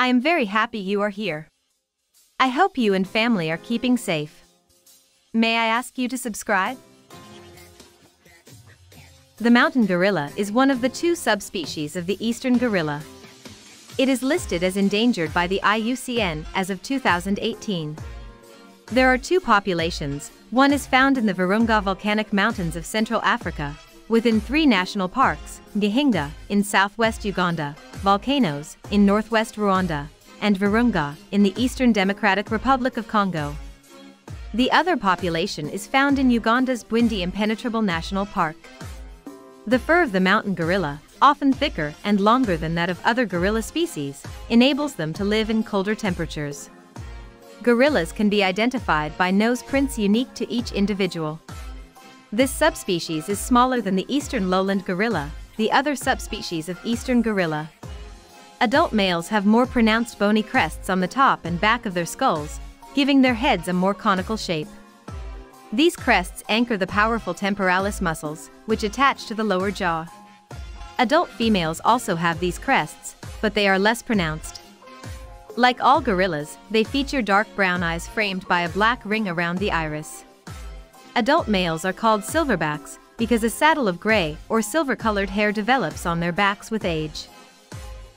I am very happy you are here. I hope you and family are keeping safe. May I ask you to subscribe? The mountain gorilla is one of the two subspecies of the eastern gorilla. It is listed as endangered by the IUCN as of 2018. There are two populations, one is found in the Virunga volcanic mountains of Central Africa, within three national parks, Mgahinga, in southwest Uganda, Volcanoes, in northwest Rwanda, and Virunga, in the eastern Democratic Republic of Congo. The other population is found in Uganda's Bwindi Impenetrable National Park. The fur of the mountain gorilla, often thicker and longer than that of other gorilla species, enables them to live in colder temperatures. Gorillas can be identified by nose prints unique to each individual. This subspecies is smaller than the eastern lowland gorilla, the other subspecies of eastern gorilla. Adult males have more pronounced bony crests on the top and back of their skulls, giving their heads a more conical shape. These crests anchor the powerful temporalis muscles, which attach to the lower jaw. Adult females also have these crests, but they are less pronounced. Like all gorillas, they feature dark brown eyes framed by a black ring around the iris. Adult males are called silverbacks because a saddle of gray or silver-colored hair develops on their backs with age.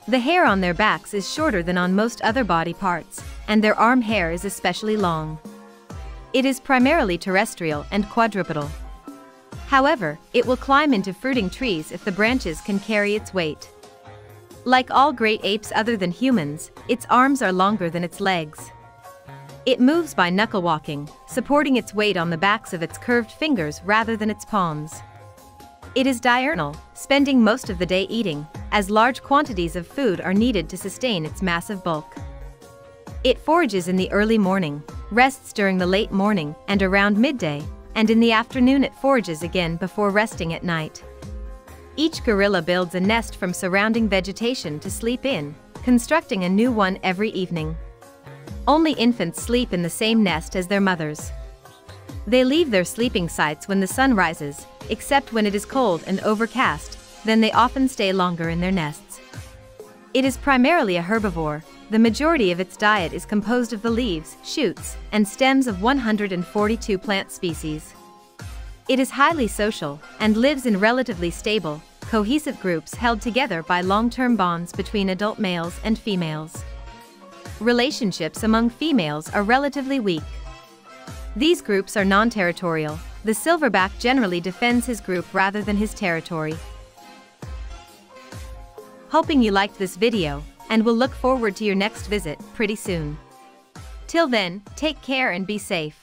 The hair on their backs is shorter than on most other body parts, and their arm hair is especially long. It is primarily terrestrial and quadrupedal. However, it will climb into fruiting trees if the branches can carry its weight. Like all great apes other than humans, its arms are longer than its legs. It moves by knuckle walking, supporting its weight on the backs of its curved fingers rather than its palms. It is diurnal, spending most of the day eating, as large quantities of food are needed to sustain its massive bulk. It forages in the early morning, rests during the late morning and around midday, and in the afternoon it forages again before resting at night. Each gorilla builds a nest from surrounding vegetation to sleep in, constructing a new one every evening. Only infants sleep in the same nest as their mothers. They leave their sleeping sites when the sun rises, except when it is cold and overcast, then they often stay longer in their nests. It is primarily a herbivore, the majority of its diet is composed of the leaves, shoots, and stems of 142 plant species. It is highly social and lives in relatively stable, cohesive groups held together by long-term bonds between adult males and females. Relationships among females are relatively weak. These groups are non-territorial. The silverback generally defends his group rather than his territory. Hoping you liked this video, and we'll look forward to your next visit pretty soon. Till then, take care and be safe.